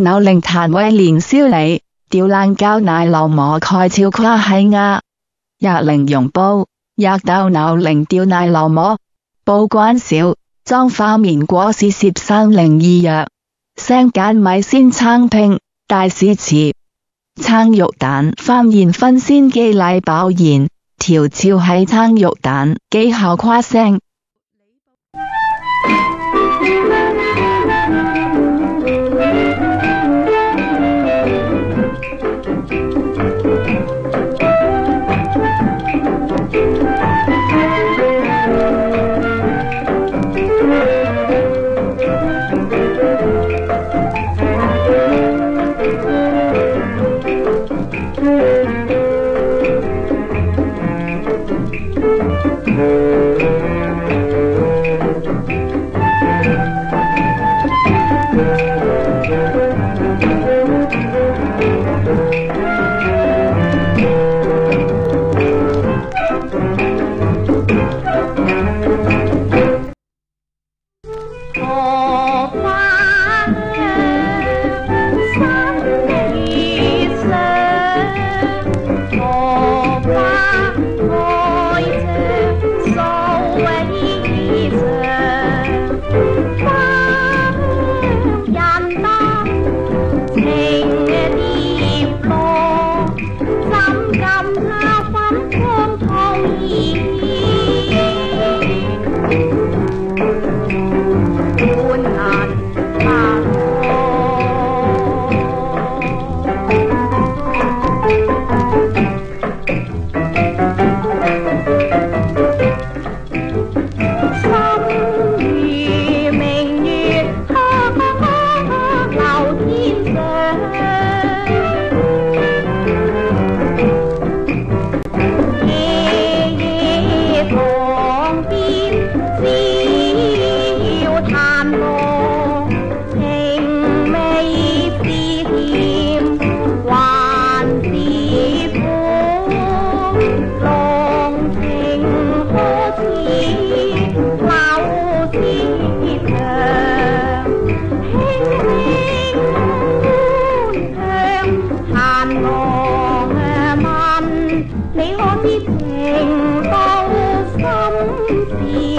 扭铃弹威连烧你，吊烂胶奶流磨盖超夸系呀。若零容煲，若斗扭令吊奶流磨，煲关少，装化面果是涉生灵异药，声拣米先撑拼，大市迟。撑肉蛋，翻现分先记礼饱盐，调超喺撑肉蛋，几后夸声。me